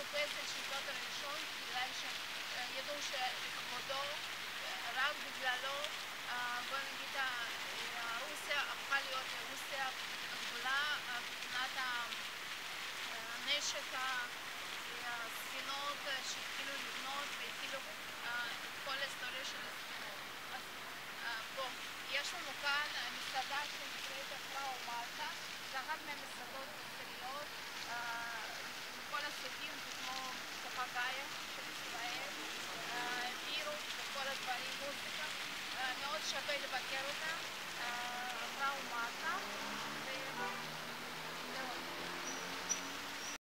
חופש את שלטון הראשון בגלל שידעו אה, שכבודו, אה, רק בגללו, אה, בוא נגיד, רוסיה הפכה להיות רוסיה הגדולה מבחינת הנשק, הספינות שהתחילו לבנות והתחילו את כל ההיסטוריה של הספינות. אז בוא, יש לנו כאן מסעדה שנקראת... Siapa yang dapatkan roda?